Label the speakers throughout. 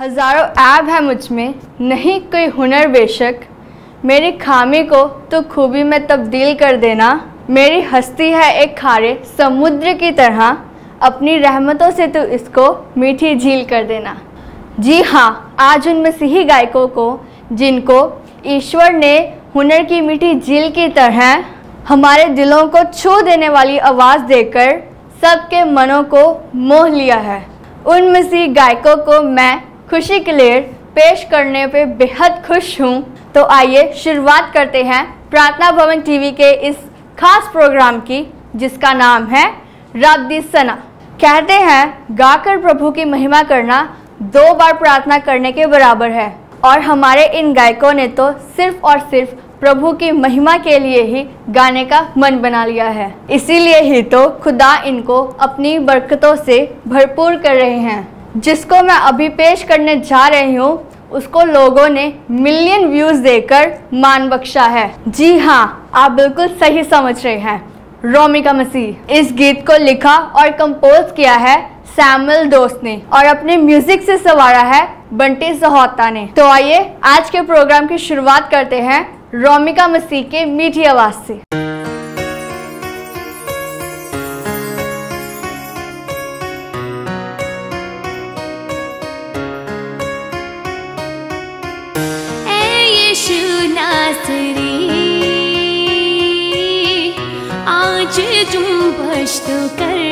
Speaker 1: हज़ारों ऐब है मुझमें, नहीं कोई हुनर बेशक। मेरी खामी को तो खूबी में तब्दील कर देना। मेरी हस्ती है एक खारे समुद्र की तरह। अपनी रहमतों से तो इसको मीठी झील कर देना। जी हाँ आज उन मसीही गायकों को, जिनको ईश्वर ने हुनर की मीठी झील की तरह हमारे दिलों को छू देने वाली आवाज़ देकर सबके मनों को मोह लिया है। उन मसीह गायकों को मैं खुशी क्लेर पेश करने पे बेहद खुश हूँ। तो आइए शुरुआत करते हैं प्रार्थना भवन टीवी के इस खास प्रोग्राम की, जिसका नाम है रब्दी सना। कहते हैं, गाकर प्रभु की महिमा करना दो बार प्रार्थना करने के बराबर है। और हमारे इन गायकों ने तो सिर्फ़ और सिर्फ़ प्रभु की महिमा के लिए ही गाने का मन बना लिया है। इसीलिए ही तो खुदा इनको अपनी बरकतों से भरपूर कर रहे हैं। जिसको मैं अभी पेश करने जा रही हूँ, उसको लोगों ने मिलियन व्यूज़ देकर मान बख्शा है। जी हाँ आप बिल्कुल सही समझ रहे हैं। रोमिका मसीह, इस गीत को लिखा और कंपोज किया है सैमुअल दोस्त ने और अपने म्यूज़िक से सवारा है बंटी सहोता ने। तो आइए, आज के प्रोग्राम की शुरुआत करते हैं रोमिका मसीह के मीठी आवाज़ से।
Speaker 2: आज जुम्बश तो कर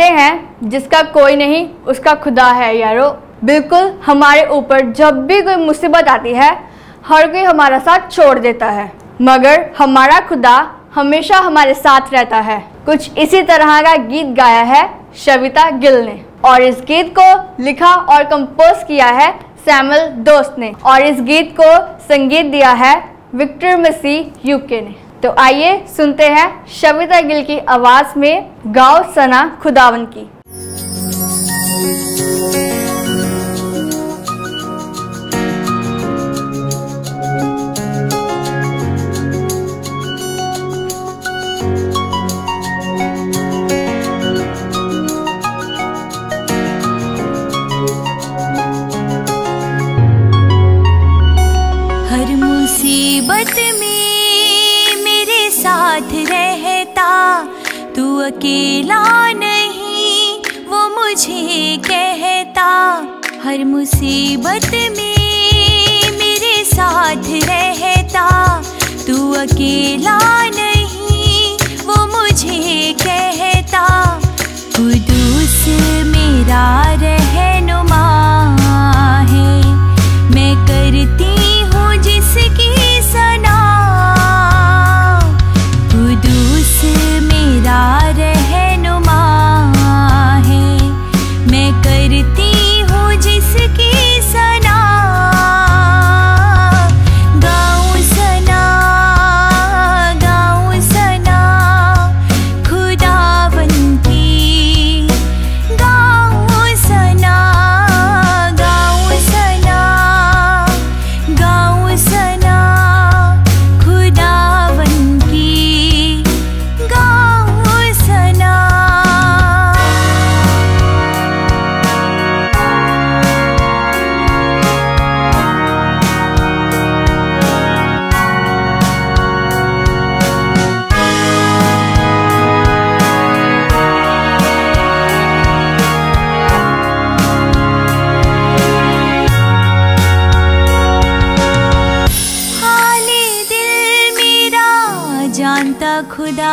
Speaker 1: कहते हैं, जिसका कोई नहीं, उसका खुदा है यारो। बिल्कुल हमारे ऊपर जब भी कोई मुसीबत आती है, हर कोई हमारा साथ छोड़ देता है। मगर हमारा खुदा हमेशा हमारे साथ रहता है। कुछ इसी तरह का गीत गाया है शविता गिल ने। और इस गीत को लिखा और कंपोज किया है सैमल दोस्त ने। और इस गीत को संगीत दिया है विक्टर मसी यूके ने। तो आइए सुनते हैं शबिता गिल की आवाज़ में गाओ सना खुदावन की।
Speaker 2: तू अकेला नहीं, वो मुझे कहता, हर मुसीबत में मेरे साथ रहता। तू अकेला नहीं, वो मुझे कहता कुदूस मेरा रहनुमा खुदा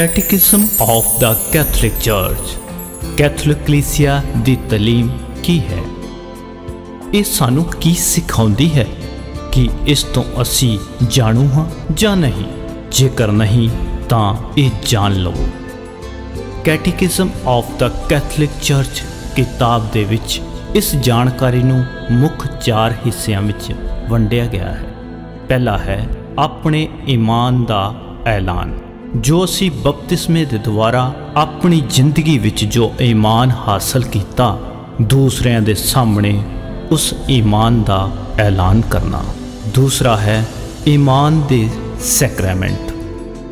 Speaker 3: catechism of the Catholic church Catholic ਕਲੀਸਿਆ ਦੀ ਤਾਲੀਮ ਕੀ ਹੈ? ਇਹ ਸਾਨੂੰ ਕੀ ਸਿਖਾਉਂਦੀ ਹੈ ਕਿ ਇਸ ਤੋਂ ਅਸੀਂ ਜਾਣੂ ਹਾਂ ਜਾਂ ਨਹੀਂ? ਜੇਕਰ ਨਹੀਂ, ਤਾਂ ਇਹ ਜਾਣ ਲਵੋ। ਕੈਟੇਕਿਜ਼ਮ ਆਫ ਦਾ ਕੈਥਲਿਕ ਚਰਚ ਕਿਤਾਬ ਦੇ ਵਿੱਚ ਇਸ ਜਾਣਕਾਰੀ ਨੂੰ ਮੁੱਖ ਚਾਰ ਹਿੱਸਿਆਂ ਵਿੱਚ ਵੰਡਿਆ ਗਿਆ ਹੈ। ਪਹਿਲਾ ਹੈ, ਆਪਣੇ ਈਮਾਨ ਦਾ ਐਲਾਨ। ਜੋ ਅਸੀਂ ਬਪਤਿਸਮੇ ਦੇ ਦੁਆਰਾ ਆਪਣੀ ਜ਼ਿੰਦਗੀ ਵਿੱਚ ਜੋ ਈਮਾਨ ਹਾਸਲ ਕੀਤਾ, ਦੂਸਰਿਆਂ ਦੇ ਸਾਹਮਣੇ ਉਸ ਈਮਾਨ ਦਾ ਐਲਾਨ ਕਰਨਾ। ਦੂਸਰਾ ਹੈ ਈਮਾਨ ਦੇ ਸੈਕਰਾਮੈਂਟ।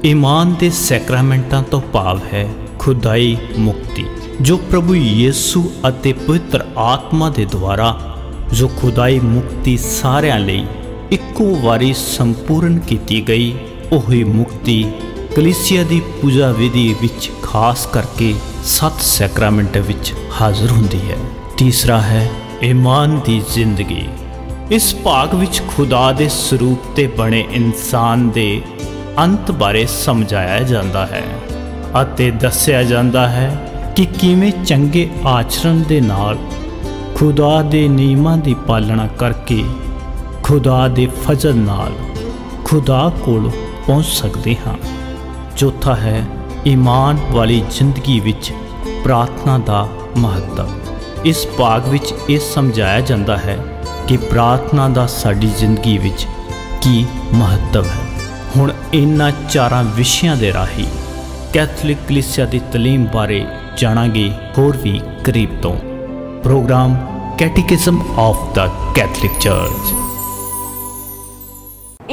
Speaker 3: ਈਮਾਨ ਦੇ ਸੈਕਰਾਮੈਂਟਾਂ ਤੋਂ ਭਾਵ ਹੈ ਖੁਦਾਈ ਮੁਕਤੀ, ਜੋ ਪ੍ਰਭੂ ਯੀਸੂ ਅਤੇ ਪਵਿੱਤਰ ਆਤਮਾ ਦੇ ਦੁਆਰਾ, ਜੋ ਖੁਦਾਈ ਮੁਕਤੀ ਸਾਰਿਆਂ ਲਈ ਇੱਕੋ ਵਾਰੀ ਸੰਪੂਰਨ ਕੀਤੀ ਗਈ, ਉਹੀ ਮੁਕਤੀ ਕਲੀਸਿਆ ਦੀ ਪੂਜਾ ਵਿਧੀ ਵਿੱਚ ਖਾਸ ਕਰਕੇ ਸੱਤ ਸੈਕਰਾਮੈਂਟ ਵਿੱਚ ਹਾਜ਼ਰ ਹੁੰਦੀ ਹੈ। ਤੀਸਰਾ ਹੈ ਈਮਾਨ ਦੀ ਜ਼ਿੰਦਗੀ। ਇਸ ਭਾਗ ਵਿੱਚ ਖੁਦਾ ਦੇ ਸਰੂਪ ਤੇ ਬਣੇ ਇਨਸਾਨ ਦੇ ਅੰਤ ਬਾਰੇ ਸਮਝਾਇਆ ਜਾਂਦਾ ਹੈ ਅਤੇ ਦੱਸਿਆ ਜਾਂਦਾ ਹੈ ਕਿ ਕਿਵੇਂ ਚੰਗੇ ਆਚਰਣ ਦੇ ਨਾਲ ਖੁਦਾ ਦੇ ਨਿਯਮਾਂ ਦੀ ਪਾਲਣਾ ਕਰਕੇ ਖੁਦਾ ਦੇ ਫਜ਼ਲ ਨਾਲ ਖੁਦਾ ਕੋਲ ਪਹੁੰਚ ਸਕਦੇ ਹਾਂ। ਚੌਥਾ ਹੈ ਈਮਾਨ ਵਾਲੀ ਜ਼ਿੰਦਗੀ ਵਿੱਚ ਪ੍ਰਾਰਥਨਾ ਦਾ ਮਹੱਤਵ ਇਸ ਭਾਗ ਵਿੱਚ ਇਹ ਸਮਝਾਇਆ ਜਾਂਦਾ ਹੈ ਕਿ ਪ੍ਰਾਰਥਨਾ ਦਾ ਸਾਡੀ ਜ਼ਿੰਦਗੀ ਵਿੱਚ ਕੀ ਮਹੱਤਵ ਹੈ ਹੁਣ ਇਹਨਾਂ ਚਾਰਾਂ ਵਿਸ਼ਿਆਂ ਦੇ ਰਾਹੀਂ ਕੈਥੋਲਿਕ ਕਲੀਸਿਆ ਦੀ ਤਾਲੀਮ ਬਾਰੇ ਜਾਣਾਂਗੇ ਹੋਰ ਵੀ ਕਰੀਬ ਤੋਂ program catechism of the Catholic church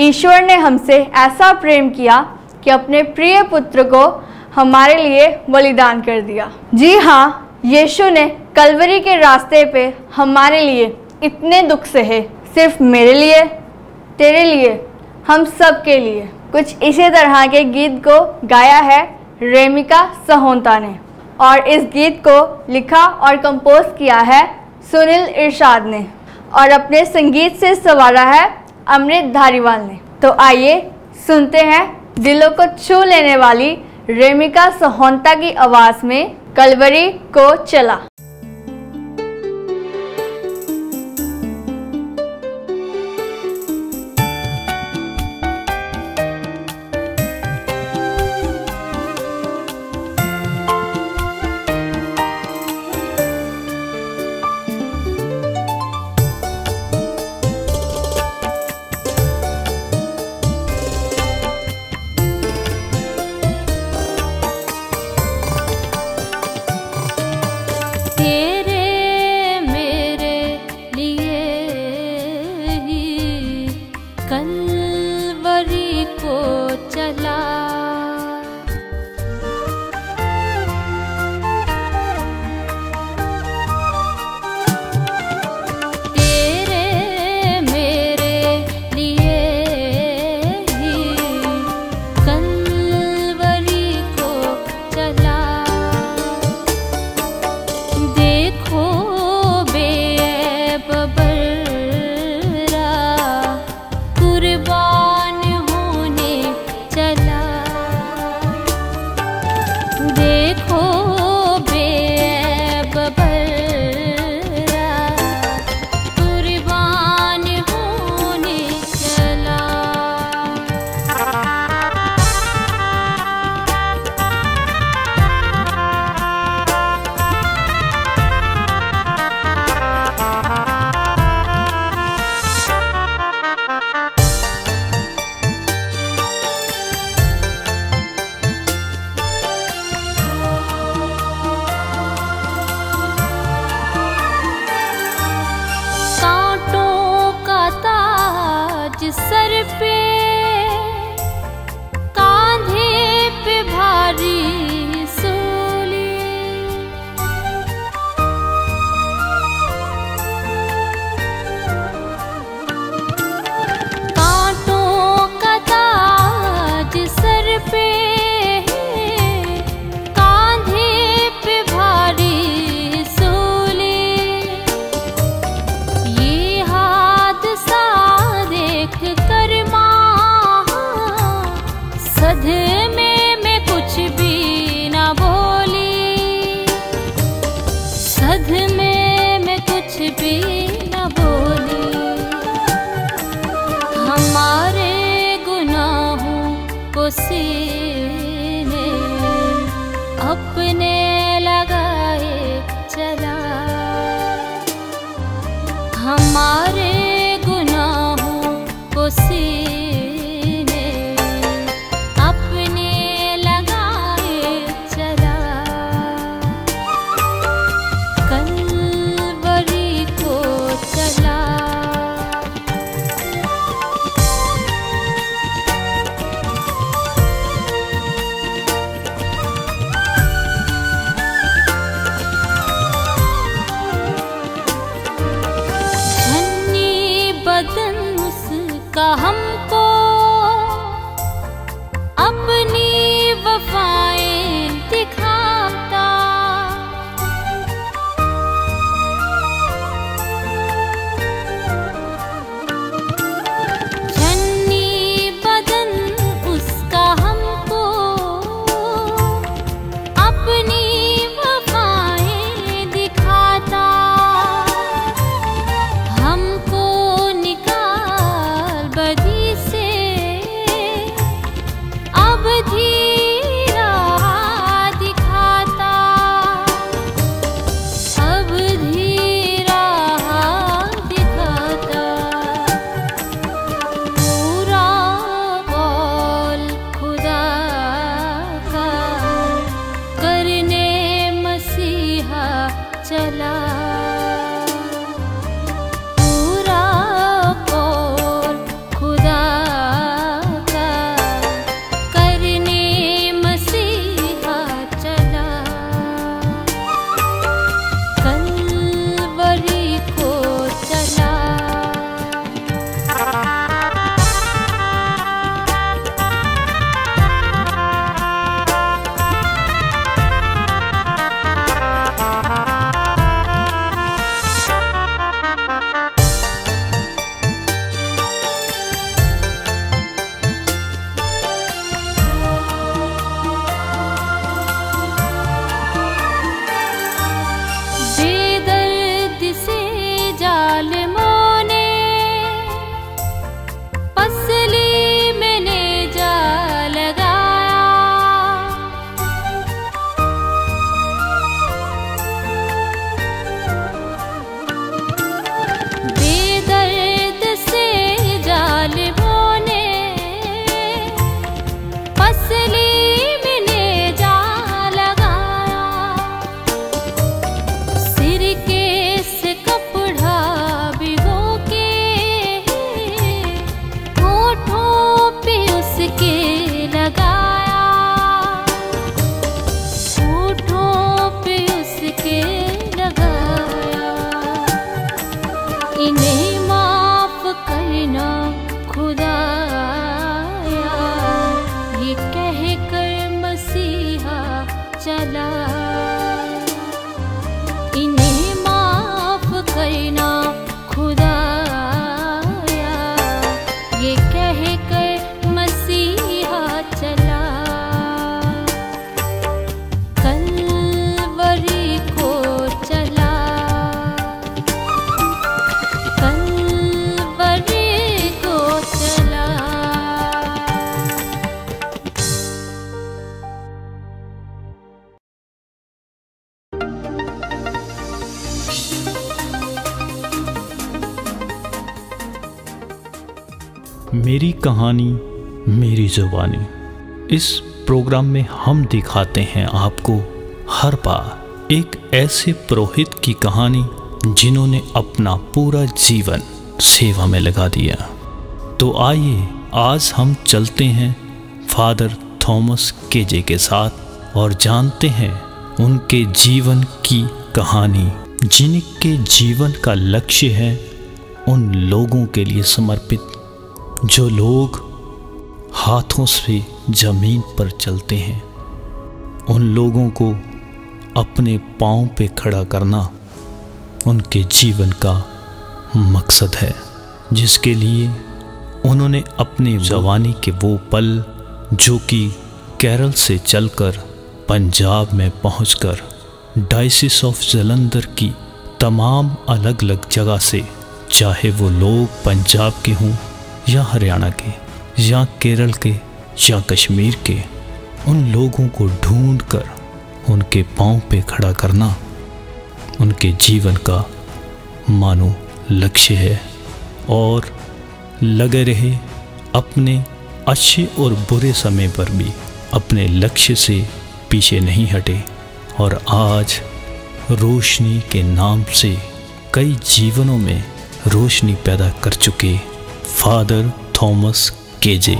Speaker 1: ईश्वर ने हमसे ऐसा प्रेम किया कि अपने प्रिय पुत्र को हमारे लिए बलिदान कर दिया। जी हाँ यीशु ने कलवरी के रास्ते पे हमारे लिए इतने दुख सहे। सिर्फ़ मेरे लिए, तेरे लिए, हम सब के लिए। कुछ इसी तरह के गीत को गाया है रेमिका सहोंता ने। और इस गीत को लिखा और कंपोज किया है सुनील इरशाद ने। और अपने संगीत से संवारा है अमृत धारीवाल ने। तो आइए सुनते हैं दिलों को छू लेने वाली रेमिका सोहंता की आवाज़ में कलवरी को चला।
Speaker 2: कलवरी को
Speaker 3: कहानी मेरी जुबानी। इस प्रोग्राम में हम दिखाते हैं आपको हर बार एक ऐसे पुरोहित की कहानी जिन्होंने अपना पूरा जीवन सेवा में लगा दिया। तो आइए, आज हम चलते हैं फादर थॉमस केजे के साथ और जानते हैं उनके जीवन की कहानी, जिनके जीवन का लक्ष्य है उन लोगों के लिए समर्पित जो लोग हाथों से ज़मीन पर चलते हैं, उन लोगों को अपने पाँव पे खड़ा करना उनके जीवन का मकसद है, जिसके लिए उन्होंने अपने जवानी के वो पल, जो कि केरल से चलकर पंजाब में पहुंचकर डायसिस ऑफ़ जलंधर की तमाम अलग अलग जगह से, चाहे वो लोग पंजाब के हों या हरियाणा के, या केरल के, या कश्मीर के, उन लोगों को ढूंढ कर उनके पाँव पे खड़ा करना उनके जीवन का मानो लक्ष्य है और लगे रहे अपने अच्छे और बुरे समय पर भी अपने लक्ष्य से पीछे नहीं हटे। और आज रोशनी के नाम से कई जीवनों में रोशनी पैदा कर चुके फादर थॉमस केजे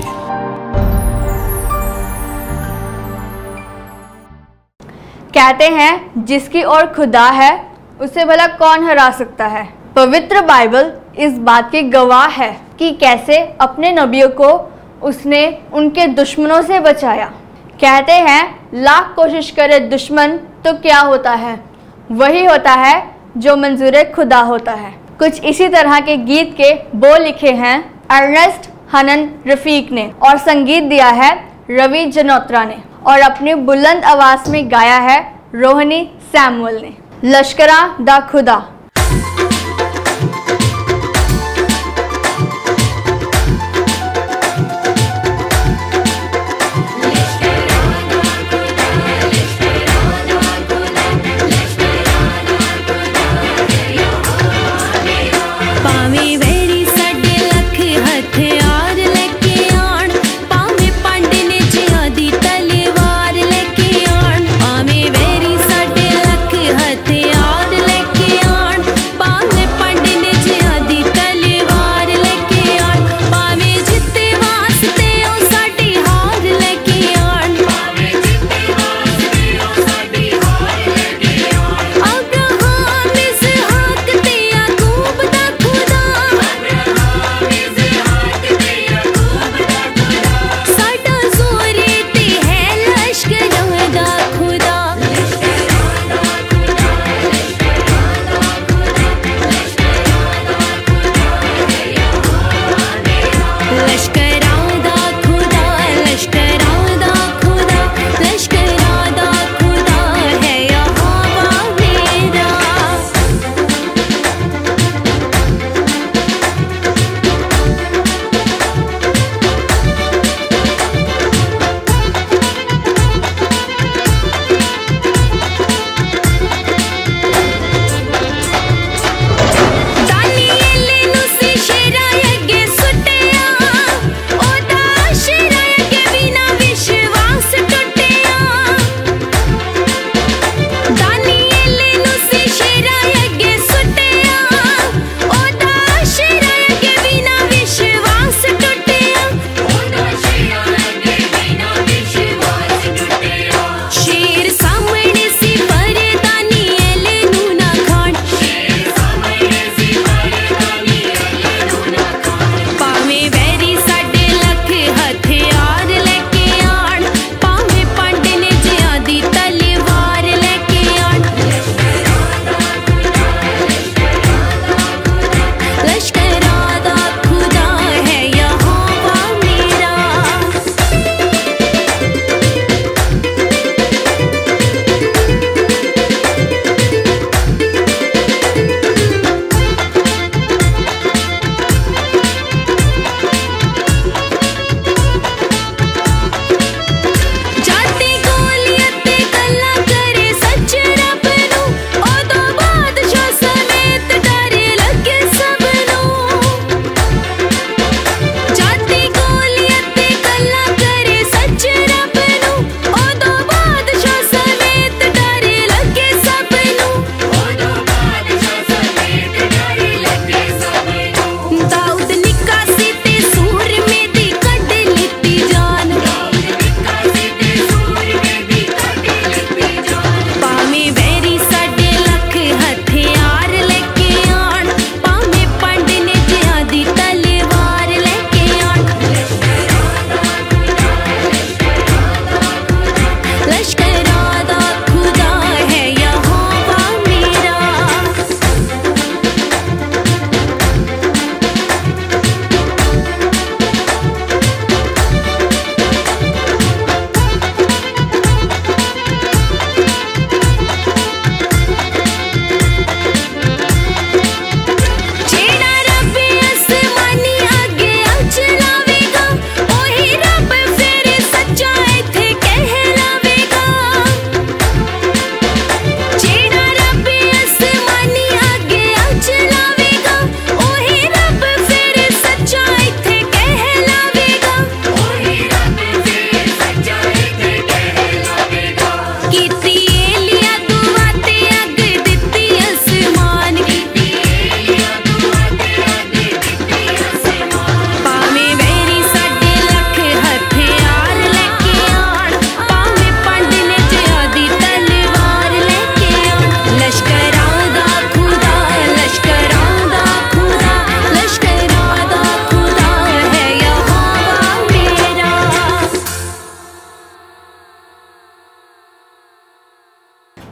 Speaker 1: कहते हैं, जिसकी ओर खुदा है, उसे भला कौन हरा सकता है? पवित्र बाइबल इस बात की गवाह है कि कैसे अपने नबियों को उसने उनके दुश्मनों से बचाया। कहते हैं, लाख कोशिश करे दुश्मन तो क्या होता है? वही होता है जो मंजूर खुदा होता है। कुछ इसी तरह के गीत के बोल लिखे हैं अर्नेस्ट हनन रफीक ने और संगीत दिया है रवि जनोत्रा ने और अपनी बुलंद आवाज़ में गाया है रोहनी सैमुअल ने। लश्करा द खुदा।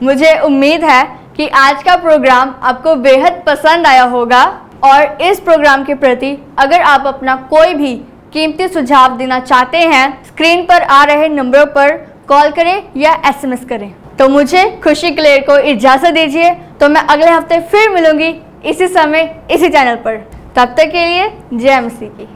Speaker 1: मुझे उम्मीद है कि आज का प्रोग्राम आपको बेहद पसंद आया होगा और इस प्रोग्राम के प्रति अगर आप अपना कोई भी कीमती सुझाव देना चाहते हैं, स्क्रीन पर आ रहे नंबरों पर कॉल करें या एसएमएस करें। तो मुझे खुशी क्लेर को इजाज़त दीजिए। तो मैं अगले हफ़्ते फिर मिलूँगी इसी समय, इसी चैनल पर। तब तक के लिए जय मसीह की।